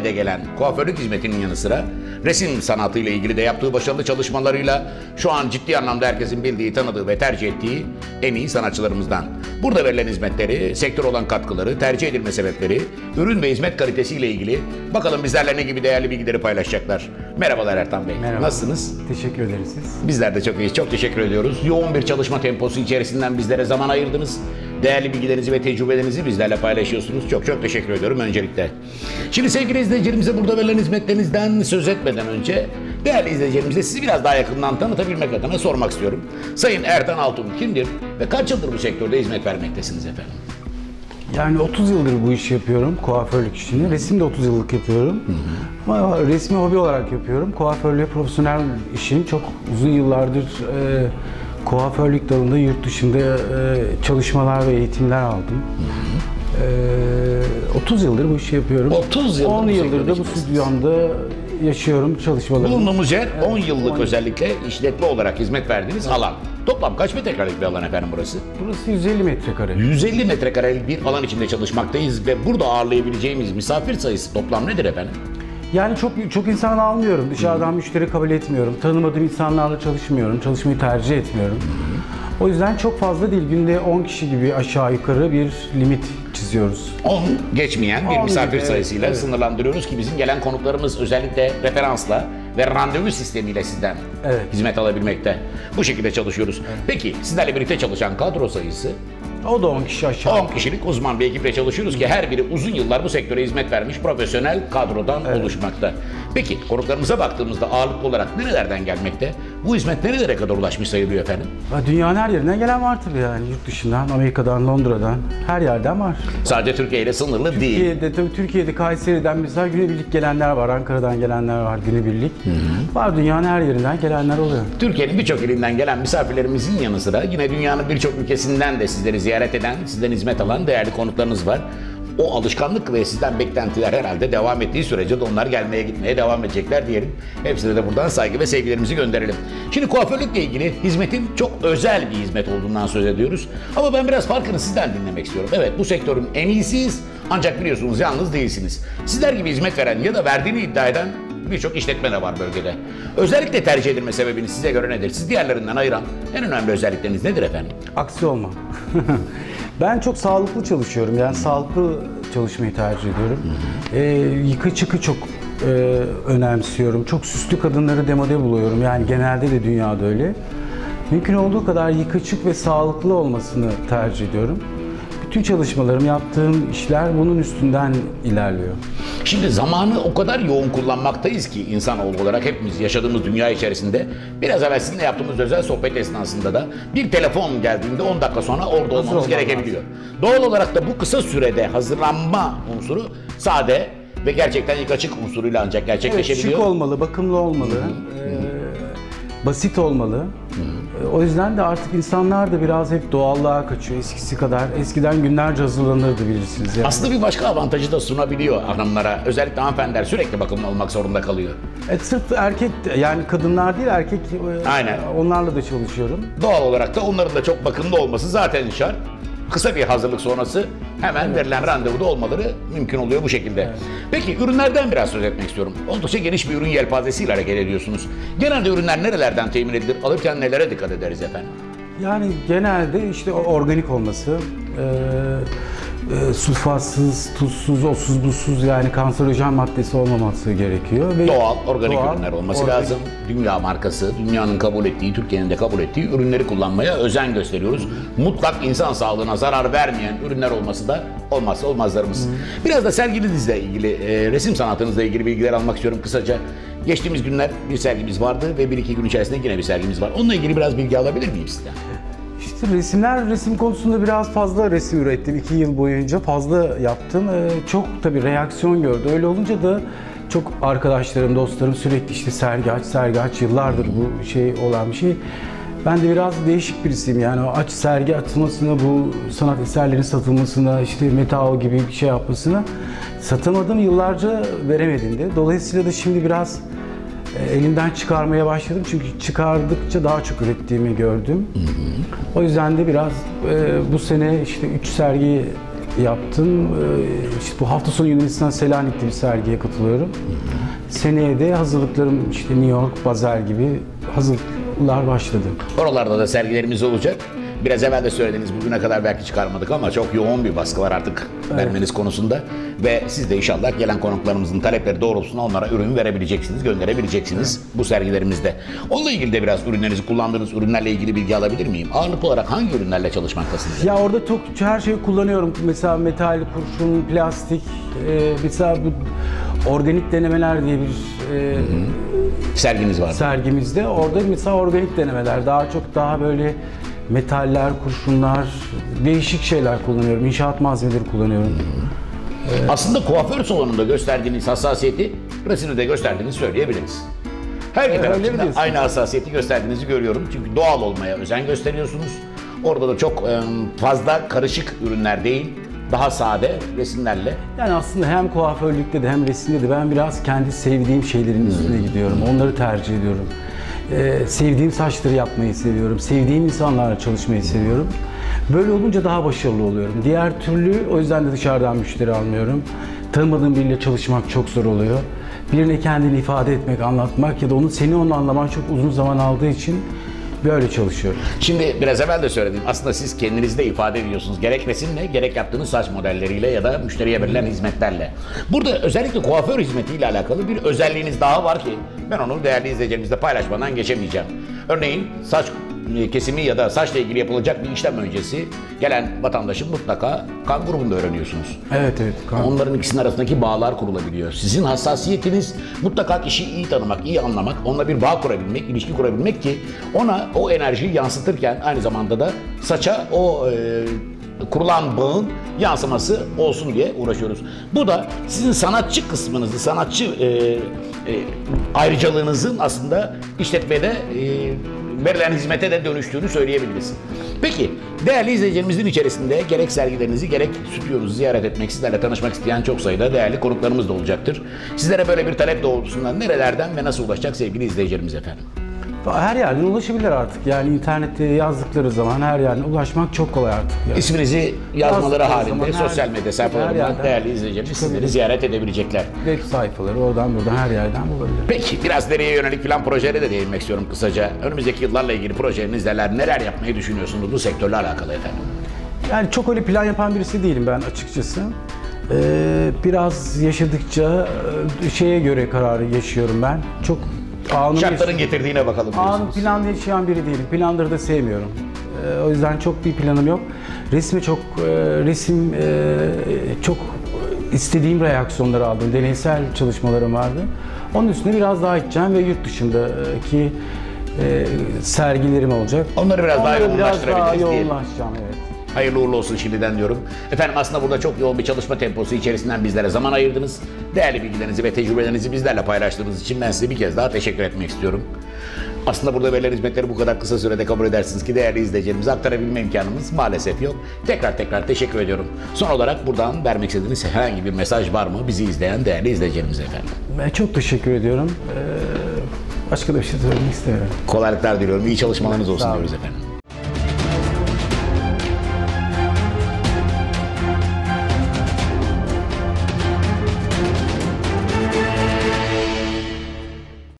Kabe'de gelen kuaförlük hizmetinin yanı sıra resim sanatıyla ilgili de yaptığı başarılı çalışmalarıyla şu an ciddi anlamda herkesin bildiği, tanıdığı ve tercih ettiği en iyi sanatçılarımızdan. Burada verilen hizmetleri, sektör olan katkıları, tercih edilme sebepleri, ürün ve hizmet kalitesiyle ilgili bakalım bizlerle ne gibi değerli bilgileri paylaşacaklar. Merhabalar Ertan Bey. Merhaba. Nasılsınız? Teşekkür ederiz siz. Bizler de çok iyiyiz. Çok teşekkür ediyoruz. Yoğun bir çalışma temposu içerisinden bizlere zaman ayırdınız. Değerli bilgilerinizi ve tecrübelerinizi bizlerle paylaşıyorsunuz. Çok çok teşekkür ediyorum öncelikle. Şimdi sevgili izleyicilerimize burada verilen hizmetlerinizden söz etmeden önce değerli izleyicilerimize sizi biraz daha yakından tanıtabilmek adına sormak istiyorum. Sayın Ertan Altun kimdir ve kaç yıldır bu sektörde hizmet vermektesiniz efendim? Yani 30 yıldır bu işi yapıyorum, kuaförlük işini. Resim de 30 yıllık yapıyorum. Ama resmi hobi olarak yapıyorum. Kuaförlüğe profesyonel işim. Çok uzun yıllardır e, kuaförlük dalında yurt dışında e, çalışmalar ve eğitimler aldım. E, 30 yıldır bu işi yapıyorum. 30 yıldır 10 bu yıldır da bu stüdyomda yaşıyorum çalışmalarımı. Bulunduğumuz yer 10 yıllık özellikle işletme olarak hizmet verdiğiniz alan. Toplam kaç metrekarelik bir alan efendim burası? Burası 150 metrekare. 150 metrekarelik bir alan içinde çalışmaktayız ve burada ağırlayabileceğimiz misafir sayısı toplam nedir efendim? Yani çok çok insan almıyorum. Dışarıdan müşteri kabul etmiyorum. Tanımadığım insanlarla çalışmıyorum. Çalışmayı tercih etmiyorum. O yüzden çok fazla değil. Günde 10 kişi gibi aşağı yukarı bir limit çiziyoruz. 10 geçmeyen bir 10 misafir gibi, sayısıyla evet. sınırlandırıyoruz ki bizim gelen konuklarımız özellikle referansla ve randevu sistemiyle sizden Evet. hizmet alabilmekte. Bu şekilde çalışıyoruz. Peki sizlerle birlikte çalışan kadro sayısı O da 10 kişi aşağı. 10 kişilik uzman bir ekiple çalışıyoruz ki her biri uzun yıllar bu sektöre hizmet vermiş profesyonel kadrodan oluşmakta. Peki konuklarımıza baktığımızda ağırlıklı olarak nerelerden gelmekte? Bu hizmet nerelere kadar ulaşmış sayılıyor efendim? Ha, Dünyanın her yerinden gelen var tabii yani. Yurt dışından, Amerika'dan, Londra'dan her yerden var. Sadece Türkiye ile sınırlı değil. Türkiye'de tabii Türkiye'de Kayseri'den mesela günübirlik gelenler var, Ankara'dan gelenler var günübirlik. Var dünyanın her yerinden gelenler oluyor. Türkiye'nin birçok ilinden gelen misafirlerimizin yanı sıra yine dünyanın birçok ülkesinden de sizleri ziyaret eden, sizden hizmet alan değerli konuklarınız var. O alışkanlık ve sizden beklentiler herhalde devam ettiği sürece de onlar gelmeye gitmeye devam edecekler diyelim. Hepsine de buradan saygı ve sevgilerimizi gönderelim. Şimdi kuaförlükle ilgili hizmetin çok özel bir hizmet olduğundan söz ediyoruz. Ama ben biraz farkını sizden dinlemek istiyorum. Evet bu sektörün en iyisiyiz ancak biliyorsunuz yalnız değilsiniz. Sizler gibi hizmet veren ya da verdiğini iddia eden Birçok işletme de var bölgede. Özellikle tercih edilme sebebiniz size göre nedir? Siz diğerlerinden ayıran en önemli özellikleriniz nedir efendim? Aksi olma. ben çok sağlıklı çalışıyorum. Yani sağlıklı çalışmayı tercih ediyorum. Ee, yıkı çıkı çok e, önemsiyorum. Çok süslü kadınları demode buluyorum. Yani genelde de dünyada öyle. Mümkün olduğu kadar yıkı çık ve sağlıklı olmasını tercih ediyorum. Bütün çalışmalarım, yaptığım işler bunun üstünden ilerliyor. Şimdi zamanı o kadar yoğun kullanmaktayız ki insanoğlu olarak hepimiz yaşadığımız dünya içerisinde biraz evvel sizinle yaptığımız özel sohbet esnasında da bir telefon geldiğinde 10 dakika sonra orada olmamız olmam gerekebiliyor. Doğal olarak da bu kısa sürede hazırlanma unsuru sade ve gerçekten ilk açık unsuruyla ancak Evet, gerçekleşebiliyor. şık olmalı, bakımlı olmalı, ee, basit olmalı. Ee, O yüzden de artık insanlar da biraz hep doğallığa kaçıyor eskisi kadar. Eskiden günlerce hazırlanırdı bilirsiniz. Yani. Aslında bir başka avantajı da sunabiliyor hanımlara. Özellikle hanımefendiler sürekli bakımlı olmak zorunda kalıyor. E, sırf erkek yani kadınlar değil erkek e, Aynen. onlarla da çalışıyorum. Doğal olarak da onların da çok bakımlı olması zaten şart. Kısa bir hazırlık sonrası hemen verilen randevuda olmaları mümkün oluyor bu şekilde. Peki ürünlerden biraz söz etmek istiyorum. Oldukça geniş bir ürün yelpazesiyle hareket ediyorsunuz. Genelde ürünler nerelerden temin edilir? Alırken nelere dikkat ederiz efendim? Yani genelde işte organik olması, e, e, sulfatsız, tuzsuz, osuz, buzsuz yani kanserojen maddesi olmaması gerekiyor. Ve Doğal, organik Doğal, ürünler olması organik. lazım. Dünya markası, dünyanın kabul ettiği, Türkiye'nin de kabul ettiği ürünleri kullanmaya özen gösteriyoruz. Mutlak insan sağlığına zarar vermeyen ürünler olması da olmazsa olmazlarımız. Biraz da serginizle ilgili, e, resim sanatınızla ilgili bilgiler almak istiyorum kısaca. Geçtiğimiz günler bir sergimiz vardı ve bir iki gün içerisinde yine bir sergimiz var. Onunla ilgili biraz bilgi alabilir miyim sizden? İşte resimler, resim konusunda biraz fazla resim ürettim. iki yıl boyunca fazla yaptım. Ee, çok tabii reaksiyon gördü. Öyle olunca da çok arkadaşlarım, dostlarım sürekli işte sergi aç, sergi aç. Yıllardır bu şey olan bir şey. Ben de biraz değişik birisiyim yani aç sergi atılmasına, bu sanat eserlerin satılmasına, işte Metao gibi bir şey yapmasına satamadım yıllarca veremedim de. Dolayısıyla da şimdi biraz e, elimden çıkarmaya başladım çünkü çıkardıkça daha çok ürettiğimi gördüm. O yüzden de biraz e, bu sene işte 3 sergi yaptım. Ee, işte bu hafta sonu Yunanistan Selanik'te bir sergiye katılıyorum. Seneye de hazırlıklarım işte New York, Basel gibi hazırlıklar başladı. Oralarda da sergilerimiz olacak. Biraz evvel de söylediğiniz bugüne kadar belki çıkarmadık ama çok yoğun bir baskı var artık vermeniz konusunda. Ve siz de inşallah gelen konuklarımızın talepleri doğrultusunda onlara ürün verebileceksiniz, gönderebileceksiniz bu sergilerimizde. Onunla ilgili de biraz ürünlerinizi kullandığınız ürünlerle ilgili bilgi alabilir miyim? Ağırlıklı olarak hangi ürünlerle çalışmaktasınız? Ya orada çok her şeyi kullanıyorum. Mesela metal, kurşun, plastik, e, mesela bu organik denemeler diye bir e, Serginiz var. sergimizde. Orada mesela organik denemeler daha çok daha böyle metaller, kurşunlar, değişik şeyler kullanıyorum. İnşaat malzemeleri kullanıyorum. Aslında kuaför salonunda gösterdiğiniz hassasiyeti resimde de gösterdiğinizi söyleyebiliriz. Her iki taraf için de diyorsun. aynı hassasiyeti gösterdiğinizi görüyorum. Çünkü doğal olmaya özen gösteriyorsunuz. Orada da çok e, fazla karışık ürünler değil, daha sade resimlerle. Yani aslında hem kuaförlükte de hem resimde de ben biraz kendi sevdiğim şeylerin üstüne gidiyorum. Onları tercih ediyorum. Ee, sevdiğim saçları yapmayı seviyorum. Sevdiğim insanlarla çalışmayı seviyorum. Böyle olunca daha başarılı oluyorum. Diğer türlü o yüzden de dışarıdan müşteri almıyorum. Tanımadığım biriyle çalışmak çok zor oluyor. Birine kendini ifade etmek, anlatmak ya da onun seni onu anlaman çok uzun zaman aldığı için böyle çalışıyorum. Şimdi biraz evvel de söyledim. Aslında siz kendinizde ifade ediyorsunuz. Gerek resimle, gerek yaptığınız saç modelleriyle ya da müşteriye verilen hizmetlerle. Burada özellikle kuaför hizmetiyle alakalı bir özelliğiniz daha var ki ben onu değerli izleyicilerimizle paylaşmadan geçemeyeceğim. Örneğin saç kesimi ya da saçla ilgili yapılacak bir işlem öncesi gelen vatandaşın mutlaka kan grubunu da öğreniyorsunuz. Evet evet. kan- Onların ikisinin arasındaki bağlar kurulabiliyor. Sizin hassasiyetiniz mutlaka kişiyi iyi tanımak, iyi anlamak, onunla bir bağ kurabilmek, ilişki kurabilmek ki ona o enerjiyi yansıtırken aynı zamanda da saça o e, kurulan bağın yansıması olsun diye uğraşıyoruz. Bu da sizin sanatçı kısmınızı, sanatçı e, e, ayrıcalığınızın aslında işletmede e, verilen hizmete de dönüştüğünü söyleyebiliriz. Peki değerli izleyicilerimizin içerisinde gerek sergilerinizi gerek stüdyonuzu ziyaret etmek, sizlerle tanışmak isteyen çok sayıda değerli konuklarımız da olacaktır. Sizlere böyle bir talep doğrultusunda nerelerden ve nasıl ulaşacak sevgili izleyicilerimiz efendim? Her yerden ulaşabilir artık. Yani internette yazdıkları zaman her yerden ulaşmak çok kolay artık. Yani. İsminizi yazmaları Yazdıkları halinde zaman her- sosyal medya her sayfalarından yerden değerli izleyicilerimiz sizleri çıkabilir. ziyaret edebilecekler. Web sayfaları oradan buradan her yerden bulabilir. Peki biraz nereye yönelik plan projelere de değinmek istiyorum kısaca. Önümüzdeki yıllarla ilgili projeleriniz neler, neler yapmayı düşünüyorsunuz bu sektörle alakalı efendim? Yani çok öyle plan yapan birisi değilim ben açıkçası. Ee, biraz yaşadıkça e, şeye göre kararı yaşıyorum ben. Çok anı Şartların getirdiğine bakalım diyorsunuz. plan yaşayan biri değilim. Planları da sevmiyorum. Ee, o yüzden çok bir planım yok. Resmi çok e, resim e, çok istediğim reaksiyonları aldım. Deneysel çalışmalarım vardı. Onun üstüne biraz daha gideceğim ve yurt dışındaki e, sergilerim olacak. Onları biraz daha Onlara biraz daha diyelim. yoğunlaşacağım evet. Hayırlı uğurlu olsun şimdiden diyorum. Efendim aslında burada çok yoğun bir çalışma temposu içerisinden bizlere zaman ayırdınız. Değerli bilgilerinizi ve tecrübelerinizi bizlerle paylaştığınız için ben size bir kez daha teşekkür etmek istiyorum. Aslında burada verilen hizmetleri bu kadar kısa sürede kabul edersiniz ki değerli izleyicilerimize aktarabilme imkanımız maalesef yok. Tekrar tekrar teşekkür ediyorum. Son olarak buradan vermek istediğiniz herhangi bir mesaj var mı bizi izleyen değerli izleyicilerimize efendim? Ben çok teşekkür ediyorum. Ee, başka da bir şey söylemek istemiyorum. Kolaylıklar diliyorum. İyi çalışmalarınız olsun diyoruz efendim.